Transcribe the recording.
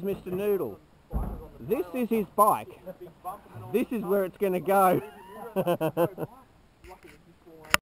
Mr. Noodle. This is his bike. This is where it's going to go.